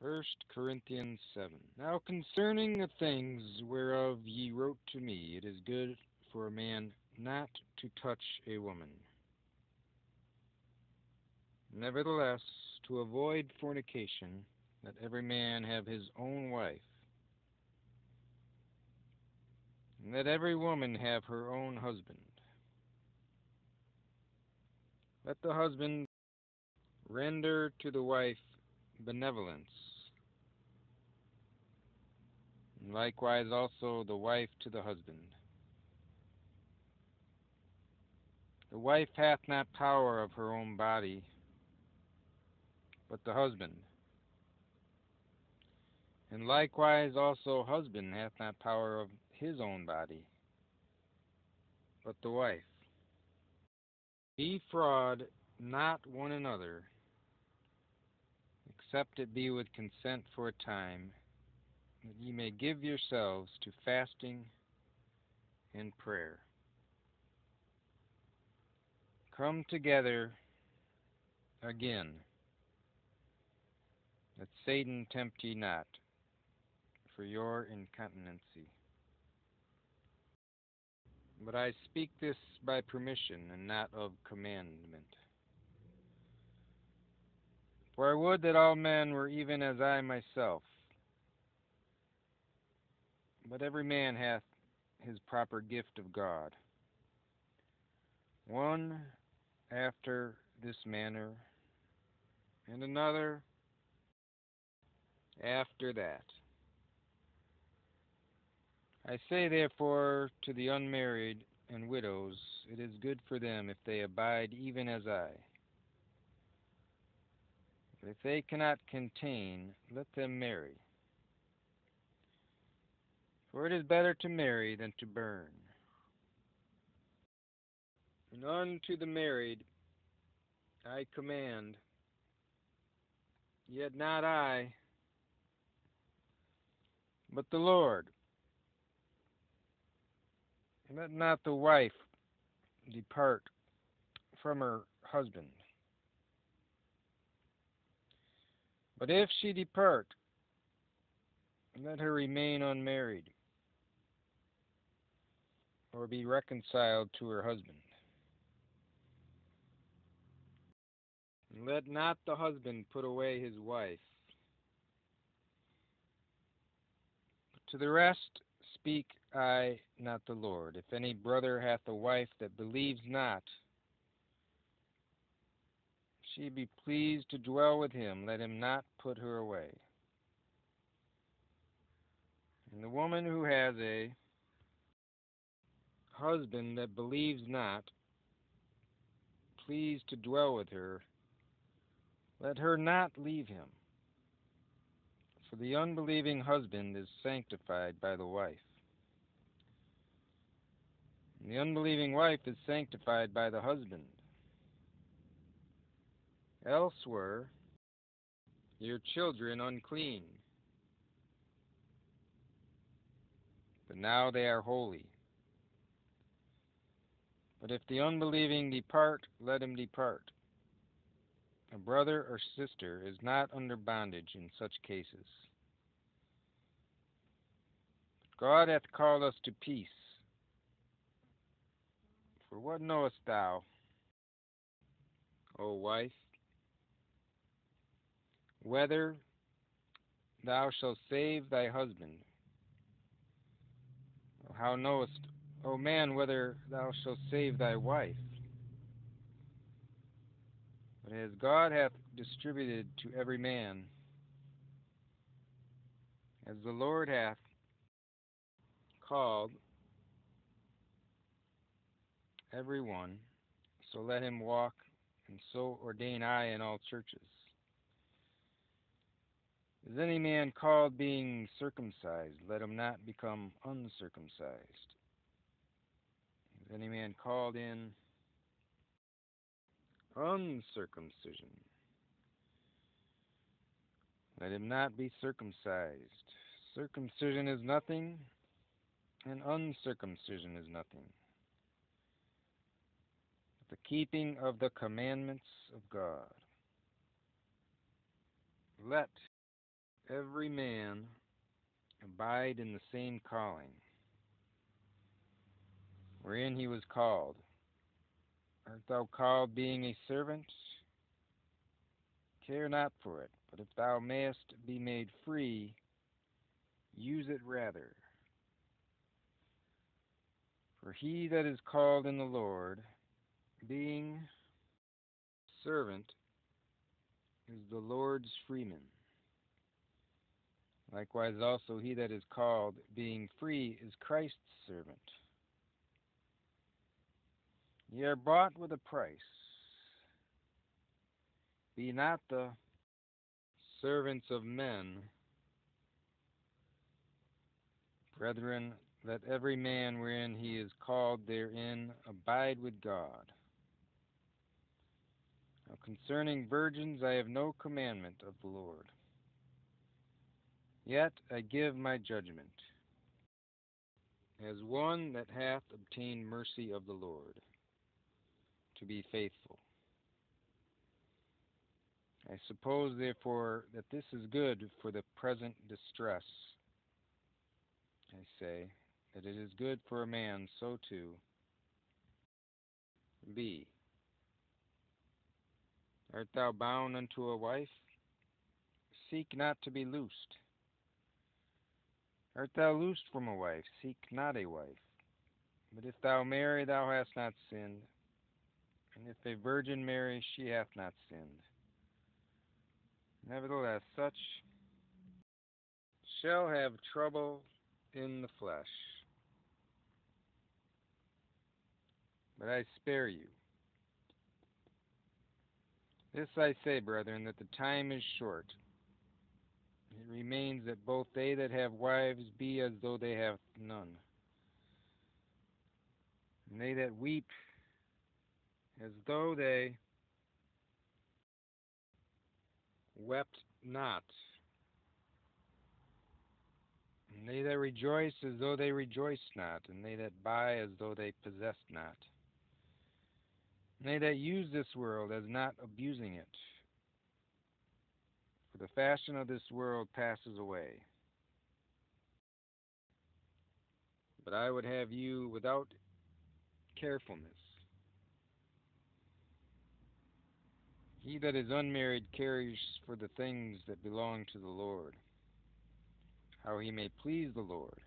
First Corinthians 7. Now concerning the things whereof ye wrote to me, it is good for a man not to touch a woman. Nevertheless, to avoid fornication, let every man have his own wife, and let every woman have her own husband. Let the husband render to the wife benevolence, likewise also the wife to the husband. The wife hath not power of her own body, but the husband. And likewise also husband hath not power of his own body, but the wife. Defraud not one another, except it be with consent for a time, that ye may give yourselves to fasting and prayer. Come together again, that Satan tempt ye not for your incontinency. But I speak this by permission and not of commandment. For I would that all men were even as I myself. But every man hath his proper gift of God. One after this manner, and another after that. I say therefore to the unmarried and widows, it is good for them if they abide even as I. But if they cannot contain, let them marry. For it is better to marry than to burn. And unto the married I command, yet not I, but the Lord. Let not the wife depart from her husband. But if she depart, let her remain unmarried, or be reconciled to her husband. And let not the husband put away his wife. To the rest speak I not the Lord. If any brother hath a wife that believes not, she be pleased to dwell with him, let him not put her away. And the woman who has a husband that believes not, pleased to dwell with her, let her not leave him. For the unbelieving husband is sanctified by the wife. And the unbelieving wife is sanctified by the husband. Else were your children unclean, but now they are holy. But if the unbelieving depart, let him depart. A brother or sister is not under bondage in such cases. But God hath called us to peace. For what knowest thou, O wife, whether thou shalt save thy husband? How knowest, O man, whether thou shalt save thy wife? But as God hath distributed to every man, as the Lord hath called every one, so let him walk, and so ordain I in all churches. Is any man called being circumcised? Let him not become uncircumcised. Is any man called in uncircumcision? Let him not be circumcised. Circumcision is nothing, and uncircumcision is nothing. But the keeping of the commandments of God. Let every man abide in the same calling wherein he was called. Art thou called being a servant? Care not for it, but if thou mayest be made free, use it rather. For he that is called in the Lord, being servant, is the Lord's freeman. Likewise also he that is called, being free, is Christ's servant. Ye are bought with a price. Be not the servants of men. Brethren, let every man wherein he is called therein abide with God. Now concerning virgins I have no commandment of the Lord. Yet I give my judgment, as one that hath obtained mercy of the Lord to be faithful. I suppose, therefore, that this is good for the present distress. I say that it is good for a man so to be. Art thou bound unto a wife? Seek not to be loosed. Art thou loosed from a wife? Seek not a wife. But if thou marry, thou hast not sinned. And if a virgin marry, she hath not sinned. Nevertheless, such shall have trouble in the flesh. But I spare you. This I say, brethren, that the time is short. It remains that both they that have wives be as though they have none, and they that weep as though they wept not. And they that rejoice as though they rejoiced not, and they that buy as though they possessed not. And they that use this world as not abusing it. For the fashion of this world passes away. But I would have you without carefulness He that is unmarried cares for the things that belong to the Lord, how he may please the Lord.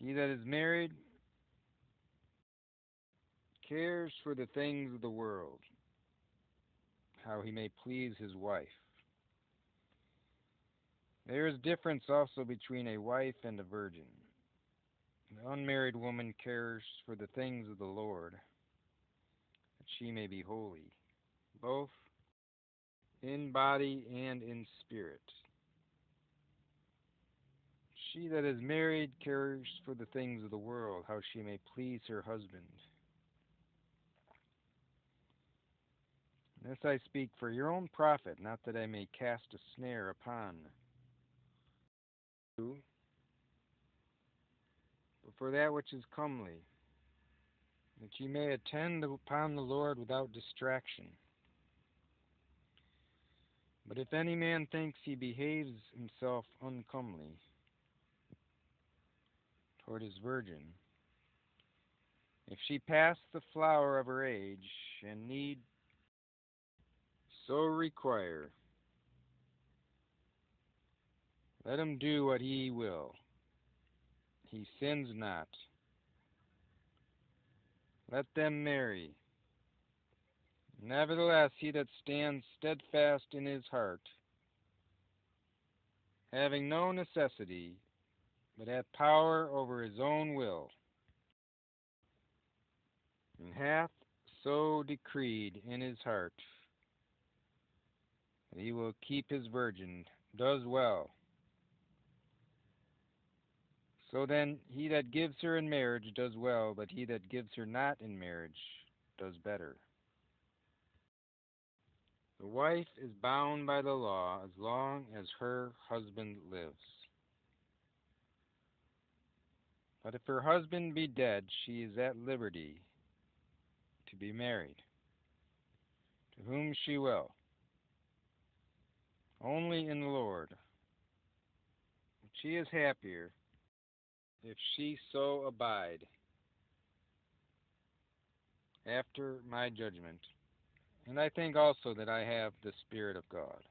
He that is married cares for the things of the world, how he may please his wife. There is difference also between a wife and a virgin. The unmarried woman cares for the things of the Lord that she may be holy, both in body and in spirit. She that is married cares for the things of the world, how she may please her husband. This I speak for your own profit, not that I may cast a snare upon you, but for that which is comely that ye may attend upon the Lord without distraction. But if any man thinks he behaves himself uncomely toward his virgin, if she pass the flower of her age and need so require, let him do what he will. He sins not. Let them marry. Nevertheless, he that stands steadfast in his heart, having no necessity, but hath power over his own will, and hath so decreed in his heart he will keep his virgin, does well. So then, he that gives her in marriage does well, but he that gives her not in marriage does better. The wife is bound by the law as long as her husband lives. But if her husband be dead, she is at liberty to be married, to whom she will. Only in the Lord. She is happier if she so abide after my judgment. And I think also that I have the Spirit of God.